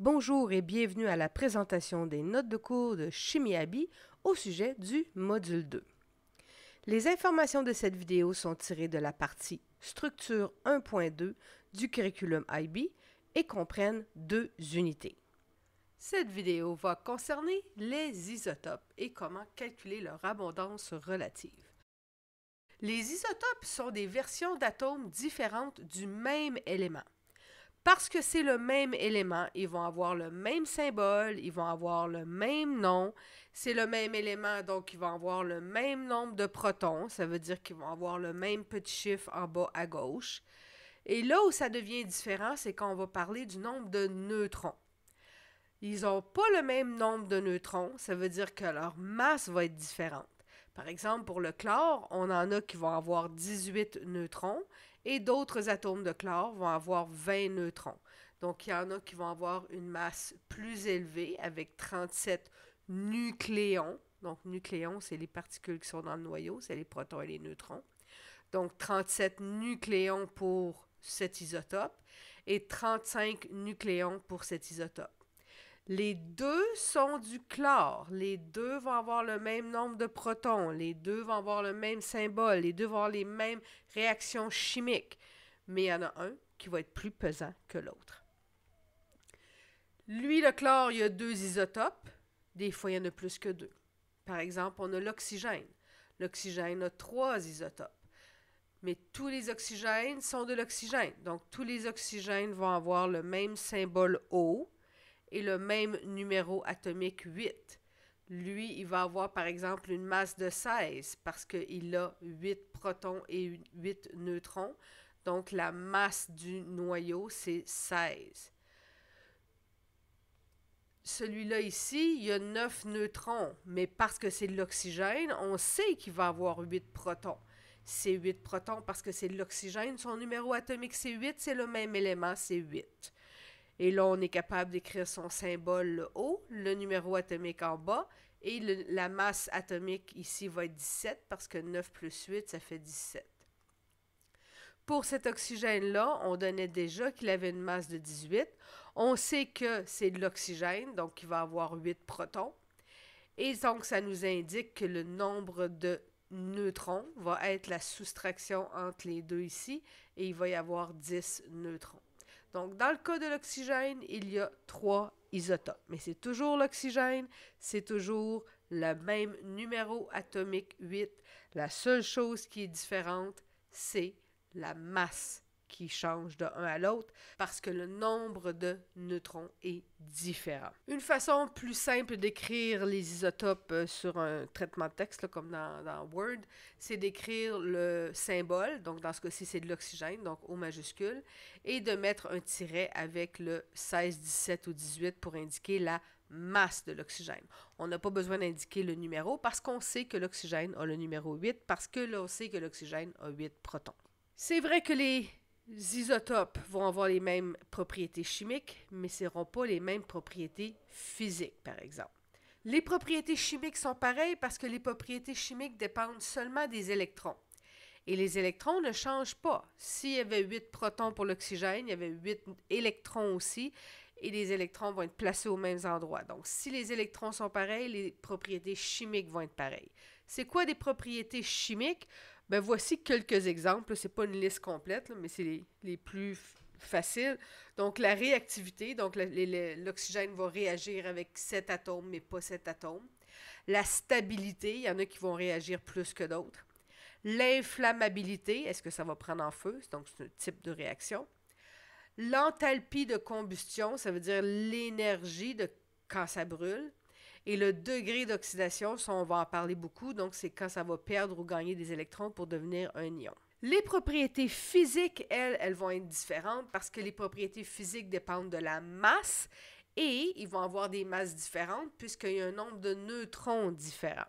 Bonjour et bienvenue à la présentation des notes de cours de Chimie Abi au sujet du module 2. Les informations de cette vidéo sont tirées de la partie Structure 1.2 du curriculum IB et comprennent deux unités. Cette vidéo va concerner les isotopes et comment calculer leur abondance relative. Les isotopes sont des versions d'atomes différentes du même élément. Parce que c'est le même élément, ils vont avoir le même symbole, ils vont avoir le même nom. C'est le même élément, donc ils vont avoir le même nombre de protons. Ça veut dire qu'ils vont avoir le même petit chiffre en bas à gauche. Et là où ça devient différent, c'est quand on va parler du nombre de neutrons. Ils n'ont pas le même nombre de neutrons, ça veut dire que leur masse va être différente. Par exemple, pour le chlore, on en a qui vont avoir 18 neutrons et d'autres atomes de chlore vont avoir 20 neutrons. Donc, il y en a qui vont avoir une masse plus élevée avec 37 nucléons. Donc, nucléons, c'est les particules qui sont dans le noyau, c'est les protons et les neutrons. Donc, 37 nucléons pour cet isotope et 35 nucléons pour cet isotope. Les deux sont du chlore. Les deux vont avoir le même nombre de protons. Les deux vont avoir le même symbole. Les deux vont avoir les mêmes réactions chimiques. Mais il y en a un qui va être plus pesant que l'autre. Lui, le chlore, il y a deux isotopes. Des fois, il y en a plus que deux. Par exemple, on a l'oxygène. L'oxygène a trois isotopes. Mais tous les oxygènes sont de l'oxygène. Donc, tous les oxygènes vont avoir le même symbole O et le même numéro atomique 8. Lui, il va avoir par exemple une masse de 16 parce qu'il a 8 protons et 8 neutrons. Donc la masse du noyau, c'est 16. Celui-là ici, il y a 9 neutrons, mais parce que c'est de l'oxygène, on sait qu'il va avoir 8 protons. C'est 8 protons parce que c'est de l'oxygène, son numéro atomique c'est 8, c'est le même élément, c'est 8. Et là, on est capable d'écrire son symbole le haut, le numéro atomique en bas, et la masse atomique ici va être 17 parce que 9 plus 8, ça fait 17. Pour cet oxygène-là, on donnait déjà qu'il avait une masse de 18. On sait que c'est de l'oxygène, donc il va avoir 8 protons. Et donc, ça nous indique que le nombre de neutrons va être la soustraction entre les deux ici, et il va y avoir 10 neutrons. Donc, dans le cas de l'oxygène, il y a trois isotopes. Mais c'est toujours l'oxygène, c'est toujours le même numéro atomique 8. La seule chose qui est différente, c'est la masse qui change de un à l'autre parce que le nombre de neutrons est différent. Une façon plus simple d'écrire les isotopes euh, sur un traitement de texte, comme dans, Word, c'est d'écrire le symbole, donc dans ce cas-ci c'est de l'oxygène, donc O majuscule, et de mettre un tiret avec le 16, 17 ou 18 pour indiquer la masse de l'oxygène. On n'a pas besoin d'indiquer le numéro parce qu'on sait que l'oxygène a le numéro 8 parce que là on sait que l'oxygène a 8 protons. C'est vrai que les isotopes vont avoir les mêmes propriétés chimiques, mais ce n'auront pas les mêmes propriétés physiques, par exemple. Les propriétés chimiques sont pareilles parce que les propriétés chimiques dépendent seulement des électrons. Et les électrons ne changent pas. S'il y avait 8 protons pour l'oxygène, il y avait 8 électrons aussi, et les électrons vont être placés aux mêmes endroits. Donc, si les électrons sont pareils, les propriétés chimiques vont être pareilles. C'est quoi des propriétés chimiques? Ben, voici quelques exemples. Ce n'est pas une liste complète, mais c'est les, plus faciles. Donc, la réactivité, donc l'oxygène va réagir avec cet atome, mais pas cet atome. La stabilité, il y en a qui vont réagir plus que d'autres. L'inflammabilité, est-ce que ça va prendre en feu? Donc, c'est un type de réaction. L'enthalpie de combustion, ça veut dire l'énergie de quand ça brûle. Et le degré d'oxydation, on va en parler beaucoup, donc c'est quand ça va perdre ou gagner des électrons pour devenir un ion. Les propriétés physiques, elles, elles vont être différentes parce que les propriétés physiques dépendent de la masse et ils vont avoir des masses différentes puisqu'il y a un nombre de neutrons différents.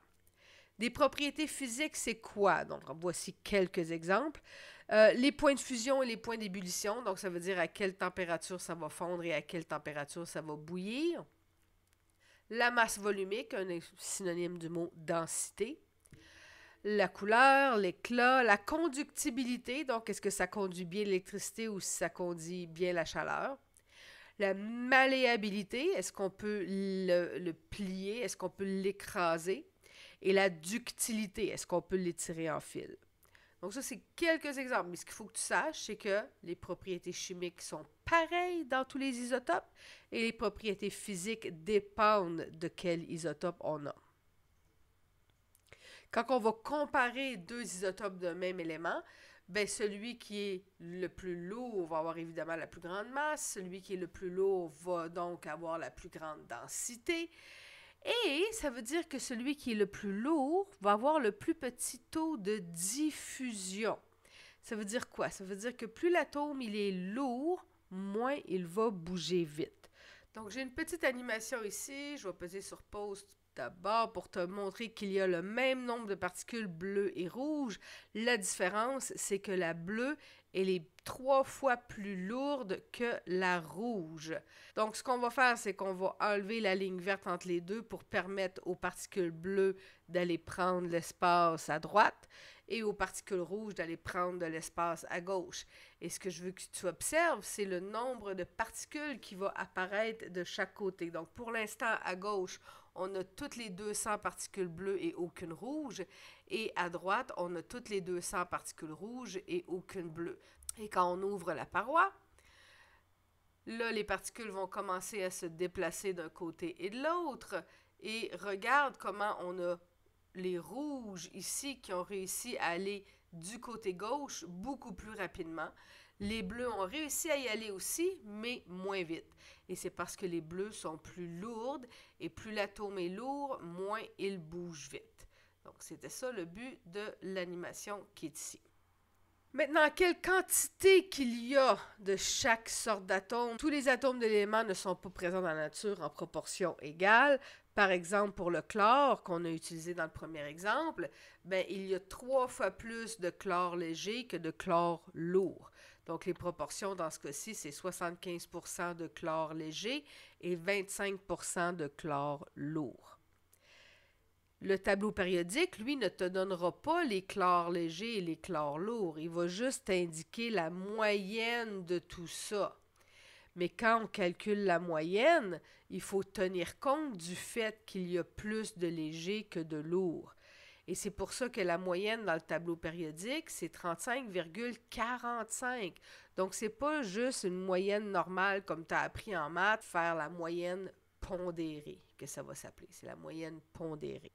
Des propriétés physiques, c'est quoi? Donc, voici quelques exemples. Euh, les points de fusion et les points d'ébullition, donc ça veut dire à quelle température ça va fondre et à quelle température ça va bouillir la masse volumique, un synonyme du mot densité, la couleur, l'éclat, la conductibilité, donc est-ce que ça conduit bien l'électricité ou si ça conduit bien la chaleur, La malléabilité, est-ce qu'on peut le, plier, est-ce qu'on peut l'écraser? Et la ductilité, est-ce qu'on peut l'étirer en fil? Donc ça, c'est quelques exemples. Mais ce qu'il faut que tu saches, c'est que les propriétés chimiques sont pareilles dans tous les isotopes et les propriétés physiques dépendent de quel isotope on a. Quand on va comparer deux isotopes d'un même élément, ben celui qui est le plus lourd va avoir évidemment la plus grande masse, celui qui est le plus lourd va donc avoir la plus grande densité, et ça veut dire que celui qui est le plus lourd va avoir le plus petit taux de diffusion. Ça veut dire quoi? Ça veut dire que plus l'atome il est lourd, moins il va bouger vite. Donc j'ai une petite animation ici, je vais peser sur pause d'abord pour te montrer qu'il y a le même nombre de particules bleues et rouges. La différence, c'est que la bleue, elle est trois fois plus lourde que la rouge. Donc, ce qu'on va faire, c'est qu'on va enlever la ligne verte entre les deux pour permettre aux particules bleues d'aller prendre l'espace à droite et aux particules rouges d'aller prendre de l'espace à gauche. Et ce que je veux que tu observes, c'est le nombre de particules qui va apparaître de chaque côté. Donc, pour l'instant, à gauche, on a toutes les 200 particules bleues et aucune rouge. Et à droite, on a toutes les 200 particules rouges et aucune bleue. Et quand on ouvre la paroi, là, les particules vont commencer à se déplacer d'un côté et de l'autre. Et regarde comment on a les rouges ici qui ont réussi à aller du côté gauche beaucoup plus rapidement. Les bleus ont réussi à y aller aussi, mais moins vite. Et c'est parce que les bleus sont plus lourdes et plus l'atome est lourd, moins il bouge vite. Donc c'était ça le but de l'animation qui est ici. Maintenant, quelle quantité qu'il y a de chaque sorte d'atome? Tous les atomes d'éléments ne sont pas présents dans la nature en proportion égale. Par exemple, pour le chlore qu'on a utilisé dans le premier exemple, ben, il y a trois fois plus de chlore léger que de chlore lourd. Donc, les proportions dans ce cas-ci, c'est 75% de chlore léger et 25% de chlore lourd. Le tableau périodique, lui, ne te donnera pas les chlores légers et les chlores lourds. Il va juste indiquer la moyenne de tout ça. Mais quand on calcule la moyenne, il faut tenir compte du fait qu'il y a plus de légers que de lourds. Et c'est pour ça que la moyenne dans le tableau périodique, c'est 35,45. Donc, c'est pas juste une moyenne normale comme tu as appris en maths, faire la moyenne pondérée, que ça va s'appeler. C'est la moyenne pondérée.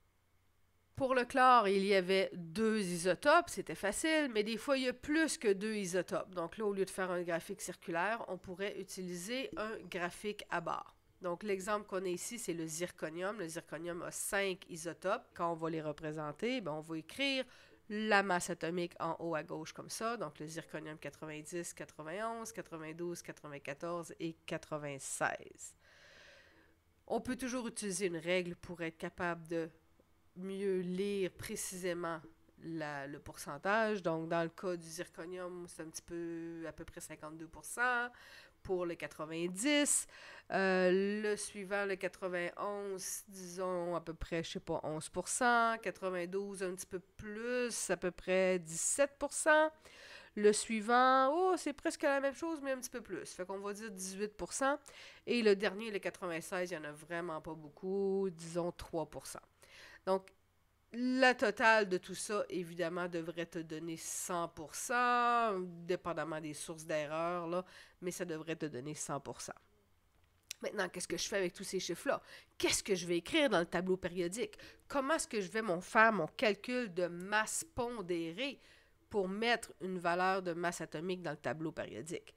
Pour le chlore, il y avait deux isotopes, c'était facile, mais des fois, il y a plus que deux isotopes. Donc là, au lieu de faire un graphique circulaire, on pourrait utiliser un graphique à barre. Donc l'exemple qu'on a ici, c'est le zirconium. Le zirconium a cinq isotopes. Quand on va les représenter, ben, on va écrire la masse atomique en haut à gauche comme ça. Donc le zirconium 90, 91, 92, 94 et 96. On peut toujours utiliser une règle pour être capable de mieux lire précisément le pourcentage. Donc, dans le cas du zirconium, c'est un petit peu à peu près 52 pour le 90. Euh, le suivant, le 91, disons à peu près, je sais pas, 11% 92, un petit peu plus, à peu près 17% le suivant, oh, c'est presque la même chose, mais un petit peu plus. Fait qu'on va dire 18 Et le dernier, le 96, il n'y en a vraiment pas beaucoup, disons 3 donc, la totale de tout ça, évidemment, devrait te donner 100%, dépendamment des sources d'erreur, mais ça devrait te donner 100%. Maintenant, qu'est-ce que je fais avec tous ces chiffres-là? Qu'est-ce que je vais écrire dans le tableau périodique? Comment est-ce que je vais faire mon calcul de masse pondérée pour mettre une valeur de masse atomique dans le tableau périodique?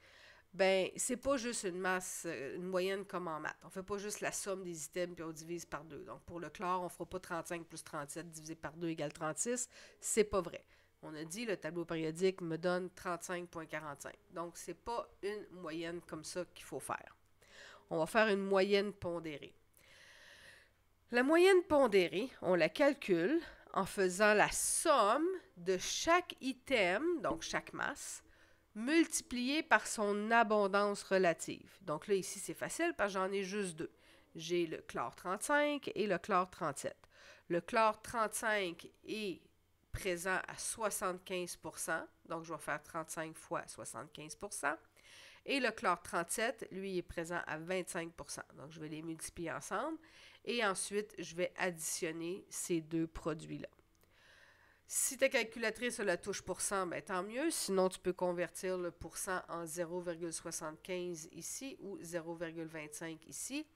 Ben c'est pas juste une masse, euh, une moyenne comme en maths. On fait pas juste la somme des items puis on divise par deux. Donc pour le chlore, on fera pas 35 plus 37 divisé par 2 égale 36. C'est pas vrai. On a dit le tableau périodique me donne 35.45. Donc c'est pas une moyenne comme ça qu'il faut faire. On va faire une moyenne pondérée. La moyenne pondérée, on la calcule en faisant la somme de chaque item, donc chaque masse, multiplié par son abondance relative. Donc là, ici, c'est facile parce que j'en ai juste deux. J'ai le chlore 35 et le chlore 37. Le chlore 35 est présent à 75% donc je vais faire 35 fois 75% Et le chlore 37, lui, est présent à 25% Donc, je vais les multiplier ensemble. Et ensuite, je vais additionner ces deux produits-là. Si ta calculatrice la touche pourcent, ben, tant mieux. Sinon, tu peux convertir le pourcent en 0,75 ici ou 0,25 ici.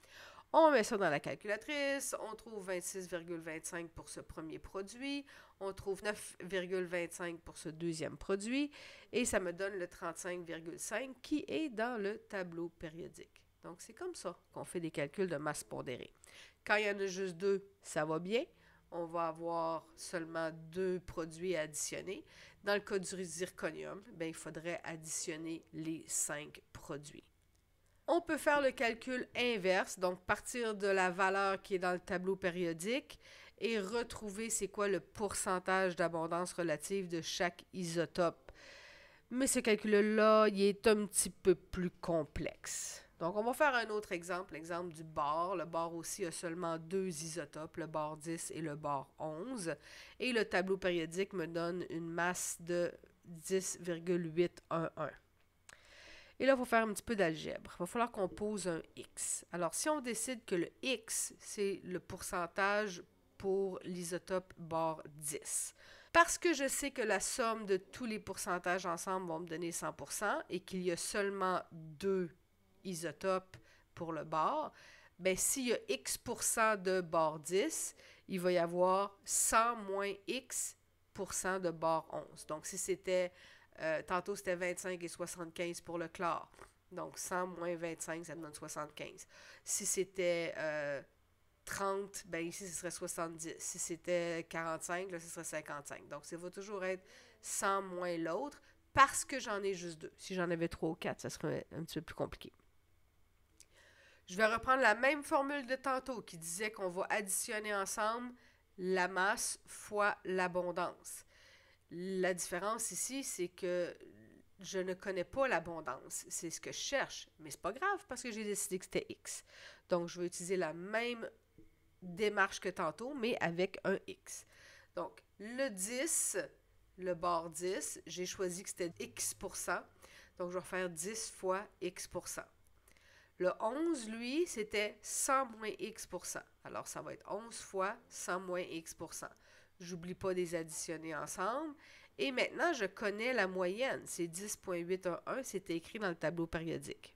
On met ça dans la calculatrice, on trouve 26,25 pour ce premier produit, on trouve 9,25 pour ce deuxième produit, et ça me donne le 35,5 qui est dans le tableau périodique. Donc, c'est comme ça qu'on fait des calculs de masse pondérée. Quand il y en a juste deux, ça va bien. On va avoir seulement deux produits à additionner. Dans le cas du zirconium, ben, il faudrait additionner les cinq produits. On peut faire le calcul inverse, donc partir de la valeur qui est dans le tableau périodique et retrouver c'est quoi le pourcentage d'abondance relative de chaque isotope. Mais ce calcul-là, il est un petit peu plus complexe. Donc, on va faire un autre exemple, l'exemple du bord. Le bord aussi a seulement deux isotopes, le bord 10 et le bord 11. Et le tableau périodique me donne une masse de 10,811. Et là, il faut faire un petit peu d'algèbre. Il va falloir qu'on pose un X. Alors, si on décide que le X, c'est le pourcentage pour l'isotope bord 10, parce que je sais que la somme de tous les pourcentages ensemble va me donner 100% et qu'il y a seulement deux isotopes pour le bord, ben s'il y a X% de bord 10, il va y avoir 100 moins X% de bord 11. Donc, si c'était euh, tantôt, c'était 25 et 75 pour le chlore. Donc, 100 moins 25, ça donne 75. Si c'était 30, euh, ben ici, ce serait 70. Si c'était 45, là, ce serait 55. Donc, ça va toujours être 100 moins l'autre parce que j'en ai juste deux. Si j'en avais trois ou quatre, ça serait un petit peu plus compliqué. Je vais reprendre la même formule de tantôt qui disait qu'on va additionner ensemble la masse fois l'abondance. La différence ici, c'est que je ne connais pas l'abondance. C'est ce que je cherche. Mais c'est pas grave parce que j'ai décidé que c'était X. Donc, je vais utiliser la même démarche que tantôt, mais avec un X. Donc, le 10, le bord 10, j'ai choisi que c'était X Donc, je vais faire 10 fois X Le 11, lui, c'était 100 moins X Alors, ça va être 11 fois 100 moins X J'oublie pas des additionner ensemble. Et maintenant, je connais la moyenne. C'est 10,811. C'était écrit dans le tableau périodique.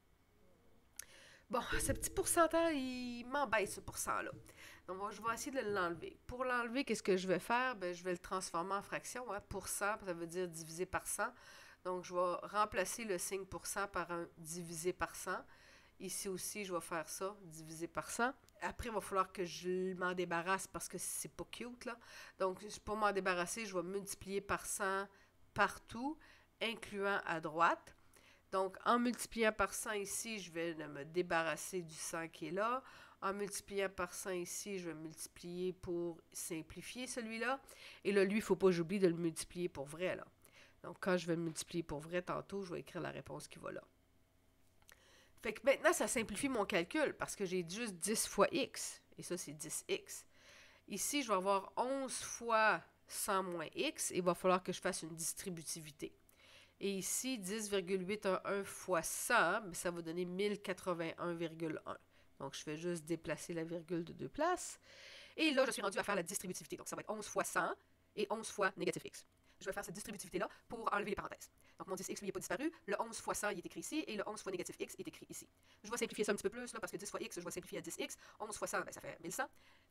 Bon, ce petit pourcentage, il m'embête ce pourcent-là. Donc, je vais essayer de l'enlever. Pour l'enlever, qu'est-ce que je vais faire? Ben, je vais le transformer en fraction. Hein. Pourcent, ça veut dire divisé par 100. Donc, je vais remplacer le signe pourcent par un divisé par 100. Ici aussi, je vais faire ça, divisé par 100. Après, il va falloir que je m'en débarrasse parce que c'est pas cute, là. Donc, pour m'en débarrasser, je vais multiplier par 100 partout, incluant à droite. Donc, en multipliant par 100 ici, je vais me débarrasser du 100 qui est là. En multipliant par 100 ici, je vais multiplier pour simplifier celui-là. Et là, lui, il ne faut pas que j'oublie de le multiplier pour vrai, là. Donc, quand je vais le multiplier pour vrai tantôt, je vais écrire la réponse qui va là. Fait que maintenant, ça simplifie mon calcul parce que j'ai juste 10 fois x. Et ça, c'est 10x. Ici, je vais avoir 11 fois 100 moins x. Et il va falloir que je fasse une distributivité. Et ici, 10,811 fois 100, ben, ça va donner 1081,1. Donc, je fais juste déplacer la virgule de deux places. Et là, je suis rendu à faire la distributivité. Donc, ça va être 11 fois 100 et 11 fois négatif x. Je vais faire cette distributivité-là pour enlever les parenthèses. Donc mon 10x, lui, n'est pas disparu. Le 11 fois 100, il est écrit ici. Et le 11 fois négatif x est écrit ici. Je vais simplifier ça un petit peu plus, là, parce que 10 fois x, je vais simplifier à 10x. 11 fois 100, ben, ça fait 1100.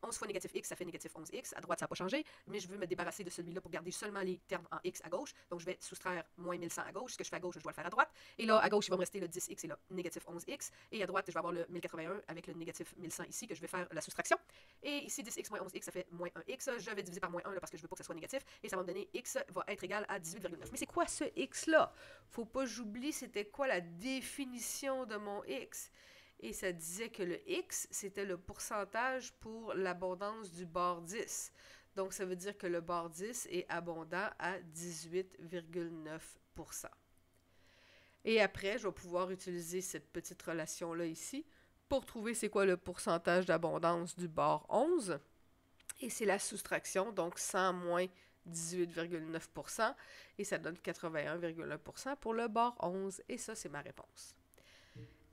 11 fois négatif x, ça fait négatif 11x. À droite, ça n'a pas changé. Mais je veux me débarrasser de celui-là pour garder seulement les termes en x à gauche. Donc je vais soustraire moins 1100 à gauche. Ce que je fais à gauche, je dois le faire à droite. Et là, à gauche, il va me rester le 10x et le négatif 11x. Et à droite, je vais avoir le 1081 avec le négatif 1100 ici, que je vais faire la soustraction. Et ici, 10x moins 11x, ça fait moins 1x. Je vais diviser par moins 1 là, parce que je veux pas que ça soit négatif. Et ça va me donner x va être égal à 18,9. Mais c'est quoi ce x-là? Faut pas j'oublie c'était quoi la définition de mon x. Et ça disait que le x, c'était le pourcentage pour l'abondance du bord 10. Donc, ça veut dire que le bord 10 est abondant à 18,9% Et après, je vais pouvoir utiliser cette petite relation-là ici pour trouver c'est quoi le pourcentage d'abondance du bord 11. Et c'est la soustraction, donc 100 moins 18,9% et ça donne 81,1% pour le bord 11 et ça c'est ma réponse.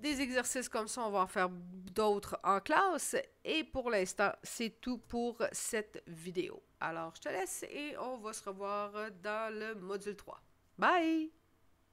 Des exercices comme ça, on va en faire d'autres en classe. Et pour l'instant, c'est tout pour cette vidéo. Alors, je te laisse et on va se revoir dans le module 3. Bye!